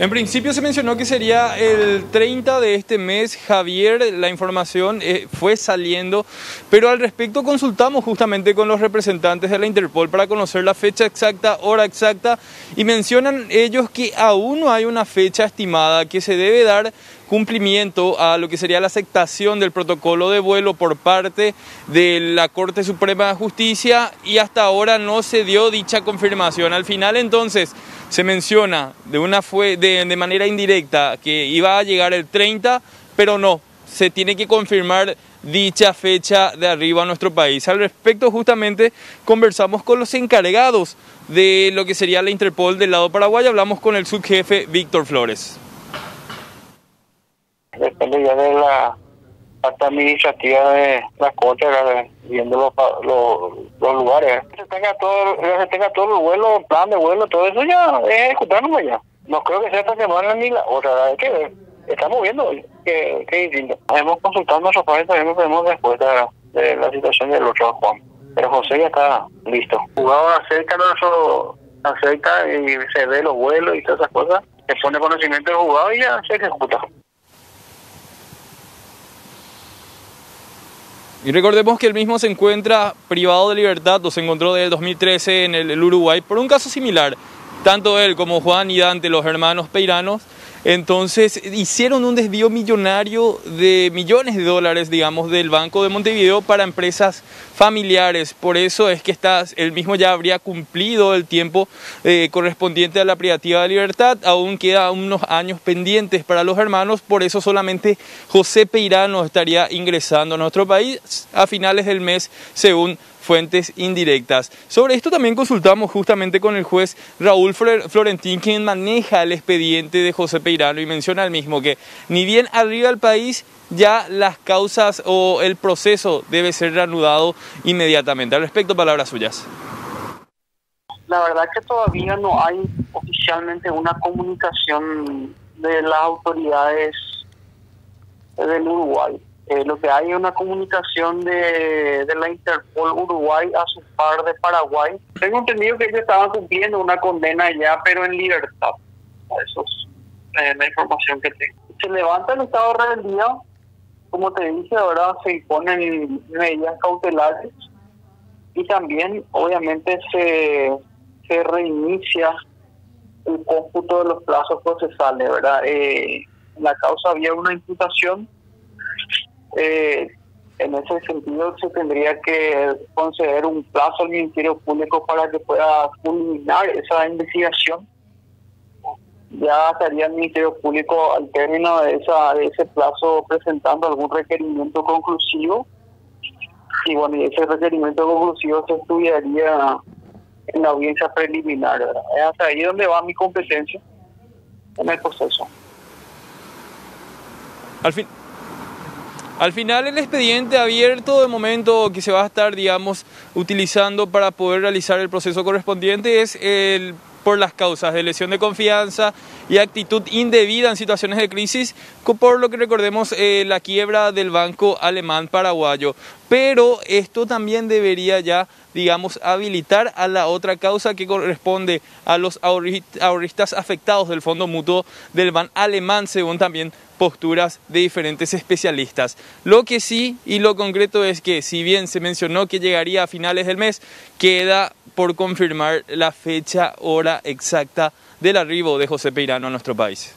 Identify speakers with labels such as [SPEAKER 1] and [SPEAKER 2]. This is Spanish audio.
[SPEAKER 1] En principio se mencionó que sería el 30 de este mes, Javier, la información eh, fue saliendo, pero al respecto consultamos justamente con los representantes de la Interpol para conocer la fecha exacta, hora exacta, y mencionan ellos que aún no hay una fecha estimada, que se debe dar cumplimiento a lo que sería la aceptación del protocolo de vuelo por parte de la Corte Suprema de Justicia y hasta ahora no se dio dicha confirmación. Al final entonces se menciona de, una fue, de, de manera indirecta que iba a llegar el 30, pero no, se tiene que confirmar dicha fecha de arriba a nuestro país. Al respecto justamente conversamos con los encargados de lo que sería la Interpol del lado paraguayo, hablamos con el subjefe Víctor Flores
[SPEAKER 2] de la parte administrativa de la corte, viendo los, los, lugares. Se tenga todo, se tenga todo el vuelo, plan de vuelo, todo eso ya es ejecutarlo ya. No creo que sea esta semana ni la otra, es que estamos viendo que, que distinto. Hemos consultado a nuestros padres, también tenemos respuesta de la situación del otro Juan. Pero José ya está listo. Jugado acerca nuestro acerca y se ve los vuelos y todas esas cosas, se pone conocimiento del jugador y ya se ejecuta.
[SPEAKER 1] Y recordemos que el mismo se encuentra privado de libertad o se encontró desde el 2013 en el, Uruguay por un caso similar. Tanto él como Juan y Dante, los hermanos peiranos, entonces hicieron un desvío millonario de millones de dólares, digamos, del Banco de Montevideo para empresas familiares. Por eso es que está, él mismo ya habría cumplido el tiempo eh, correspondiente a la privativa de libertad. Aún queda unos años pendientes para los hermanos. Por eso solamente José Peirano estaría ingresando a nuestro país a finales del mes, según fuentes indirectas. Sobre esto también consultamos justamente con el juez Raúl Florentín, quien maneja el expediente de José Peirano y menciona el mismo que ni bien arriba al país, ya las causas o el proceso debe ser reanudado inmediatamente. Al respecto, palabras suyas.
[SPEAKER 2] La verdad que todavía no hay oficialmente una comunicación de las autoridades del Uruguay. Eh, lo que hay es una comunicación de, de, la Interpol Uruguay a su par de Paraguay. Tengo entendido que ellos estaban cumpliendo una condena ya, pero en libertad. Eso es eh, la información que tengo. Se levanta el estado de rebeldía, como te dije, ahora se imponen medidas cautelares y también, obviamente, se, reinicia el cómputo de los plazos procesales, ¿verdad? Eh, en la causa había una imputación eh, en ese sentido se tendría que conceder un plazo al Ministerio Público para que pueda culminar esa investigación. Ya estaría el Ministerio Público al término de, esa, de ese plazo presentando algún requerimiento conclusivo. Y bueno, ese requerimiento conclusivo se estudiaría en la audiencia preliminar. Es hasta ahí donde va mi competencia en el proceso.
[SPEAKER 1] Al fin, al final el expediente abierto de momento que se va a estar, digamos, utilizando para poder realizar el proceso correspondiente es el por las causas de lesión de confianza y actitud indebida en situaciones de crisis, por lo que recordemos eh, la quiebra del banco alemán paraguayo. Pero esto también debería ya, digamos, habilitar a la otra causa que corresponde a los ahorristas afectados del Fondo Mutuo del Ban alemán, según también posturas de diferentes especialistas. Lo que sí y lo concreto es que si bien se mencionó que llegaría a finales del mes, queda por confirmar la fecha, hora exacta del arribo de José Peirano a nuestro país.